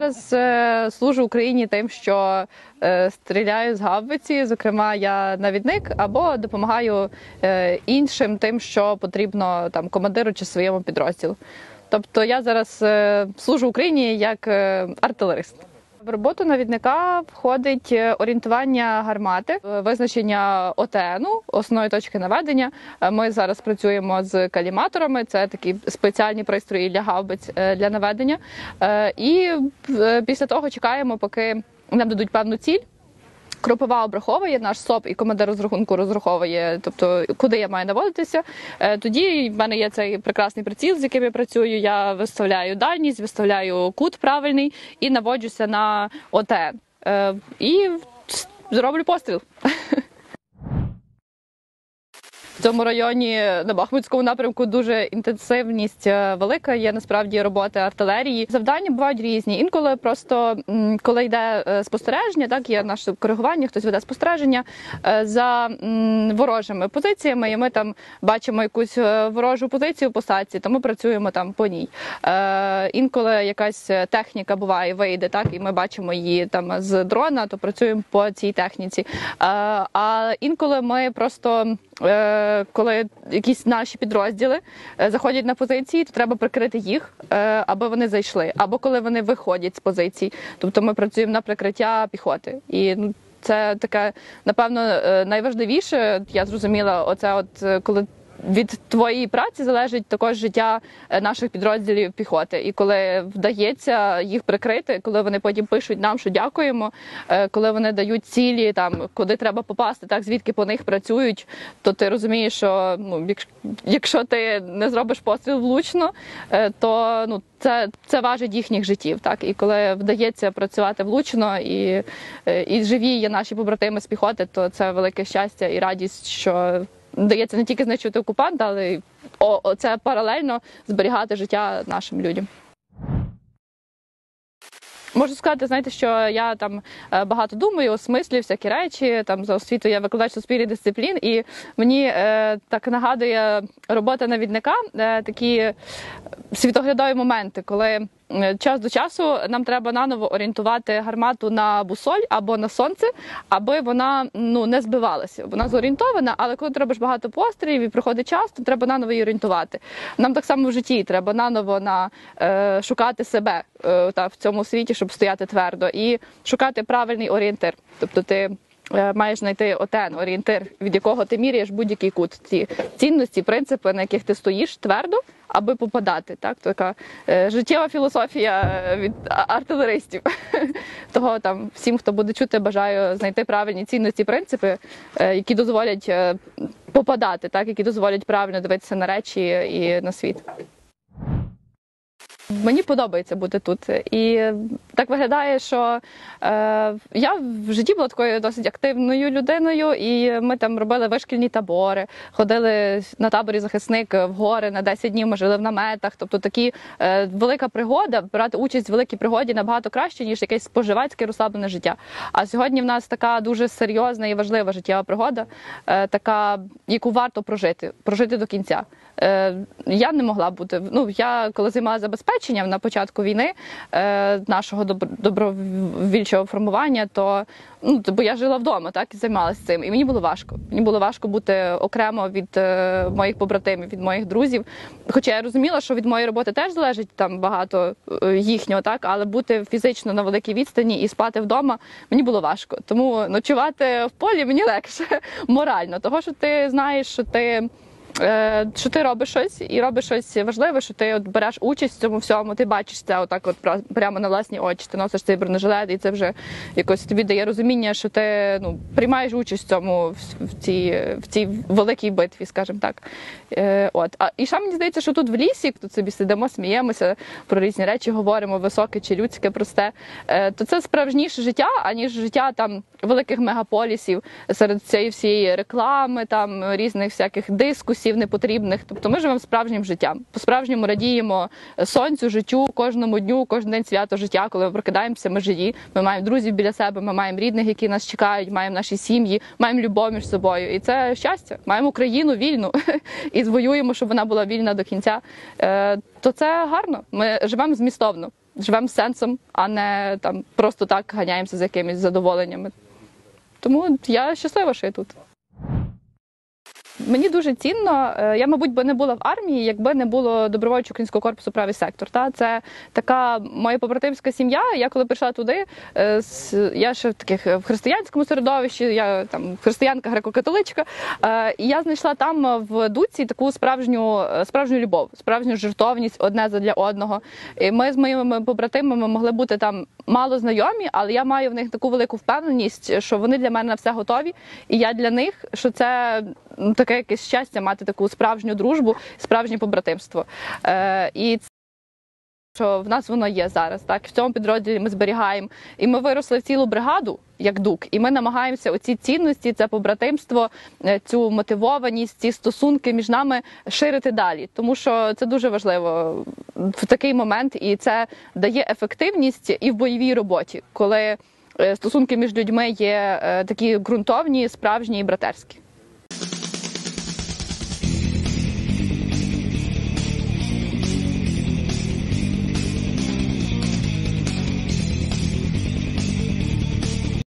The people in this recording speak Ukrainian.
Зараз е, служу Україні тим, що е, стріляю з гаубиці. Зокрема, я навідник або допомагаю е, іншим тим, що потрібно там командиру чи своєму підрозділу. Тобто я зараз служу Україні як артилерист. В роботу навідника входить е, орієнтування гармати, е, визначення ОТНу, основної точки наведення. Е, Ми зараз працюємо з каліматорами. Це такі спеціальні пристрої для гаубиць для наведення. І після того чекаємо, поки нам дадуть певну ціль. Кропова обраховує наш СОП і командир розрахунку розраховує, тобто куди я маю наводитися. Е, Тоді в мене є цей прекрасний приціл, з яким я працюю. Я виставляю дальність, виставляю кут правильний і наводжуся на ОТН. Е, І зроблю постріл. Цьому районі на Бахмутському напрямку дуже інтенсивність е, велика. Є насправді роботи артилерії. Завдання бувають різні. Інколи просто коли йде е, спостереження, так є наше коригування, хтось веде спостереження е, за ворожими позиціями, і ми там бачимо якусь ворожу позицію по стації, то ми працюємо там по ній. Інколи якась техніка буває, вийде, так і ми бачимо її там з дрона, то працюємо по цій техніці. А інколи ми просто коли якісь наші підрозділи е, заходять на позиції, то треба прикрити їх, е, аби вони зайшли, або коли вони виходять з позицій. Тобто ми працюємо на прикриття піхоти. І ну, це таке, напевно, е, найважливіше. Я зрозуміла, оце от коли. Від твоєї праці залежить також життя е, наших підрозділів піхоти. І коли вдається їх прикрити, коли вони потім пишуть нам, що дякуємо, е, коли вони дають цілі, там куди треба попасти, так звідки по них працюють, то ти розумієш, що ну, якщо, ти не зробиш постріл влучно, е, то ну це, це важить їхніх життів. Так і коли вдається працювати влучно і, і живі є наші побратими з піхоти, то це велике щастя і радість, що вдається не тільки знищувати окупанта, але й це паралельно зберігати життя нашим людям. Можу сказати, знаєте, що я там е, багато думаю, осмислюю всякі речі. Там за освіту я викладач суспільних дисциплін, і мені е, так нагадує робота навідника е, такі світоглядові моменти, коли час до часу нам треба наново орієнтувати гармату на бусоль або на сонце, аби вона ну не збивалася. Вона зорієнтована, але коли ти робиш багато пострілів і проходить час, то треба наново її орієнтувати. Нам так само в житті треба наново на е, шукати себе е, та в цьому світі, щоб стояти твердо, і шукати правильний орієнтир. Тобто ти. Е, Маєш знайти отен, орієнтир, від якого ти міряєш будь-який кут. Ці цінності, принципи, на яких ти стоїш твердо, аби попадати. Так, така е, життєва філософія від артилеристів. Того там всім, хто буде чути, бажаю знайти правильні цінності, принципи, е, які дозволять е, попадати, так, які дозволять правильно дивитися на речі і на світ. Мені подобається бути тут. І так виглядає, що е, я в житті була такою досить активною людиною, і ми там робили вишкільні табори, ходили на таборі захисник в гори на 10 днів, ми жили в наметах. Тобто такі е, велика пригода, брати участь в великій пригоді набагато краще, ніж якесь споживацьке розслаблене життя. А сьогодні в нас така дуже серйозна і важлива життєва пригода, е, така, яку варто прожити, прожити до кінця. Е, я не могла бути. Ну я коли займалася забезпеченням на початку війни е, нашого добровільчого формування, то ну бо я жила вдома, так і займалася цим. І мені було важко. Мені було важко бути окремо від е, моїх побратимів, від моїх друзів. Хоча я розуміла, що від моєї роботи теж залежить там багато е, їхнього, так але бути фізично на великій відстані і спати вдома мені було важко. Тому ночувати в полі мені легше морально, того що ти знаєш, що ти. Е, що ти робиш щось і робиш щось важливе, що ти от береш участь в цьому всьому, ти бачиш це отак, от прямо на власні очі. Ти носиш цей бронежилет, і це вже якось тобі дає розуміння, що ти ну приймаєш участь в цьому в, цій в цій великій битві, скажімо так. Е, от а і ще мені здається, що тут в лісі, тут собі сидимо, сміємося про різні речі, говоримо високе чи людське, просте, е, то це справжніше життя, аніж життя там великих мегаполісів серед цієї всієї реклами, там різних всяких дискусів непотрібних. Тобто ми живемо справжнім життям. По-справжньому радіємо сонцю, життю, кожному дню, кожен день свято життя. Коли ми прокидаємося, ми живі. Ми маємо друзів біля себе, ми маємо рідних, які нас чекають, маємо наші сім'ї, маємо любов між собою. І це щастя. Маємо Україну вільну і звоюємо, щоб вона була вільна до кінця. Е, То це гарно. Ми живемо змістовно. живемо з сенсом, а не там просто так ганяємося за якимись задоволеннями. Тому я щаслива, що я тут. Мені дуже цінно. е, Я, мабуть, би не була в армії, якби не було добровольчого українського корпусу правий сектор. Та це така моя побратимська сім'я. Я коли прийшла туди, е, я ще в таких в християнському середовищі, я там християнка, греко-католичка. е, І я знайшла там в дуці таку справжню справжню любов, справжню жертовність одне задля одного. І ми з моїми побратимами могли бути там мало знайомі, але я маю в них таку велику впевненість, що вони для мене на все готові, і я для них, що це ну, таке якесь щастя мати таку справжню дружбу, справжнє побратимство. Е, і що в нас воно є зараз. Так в цьому підрозділі ми зберігаємо. І ми виросли в цілу бригаду, як дук, і ми намагаємося оці цінності, це побратимство, е, цю мотивованість, ці стосунки між нами ширити далі. Тому що це дуже важливо в такий момент, і це дає ефективність і в бойовій роботі, коли е, стосунки між людьми є е, такі ґрунтовні, справжні і братерські.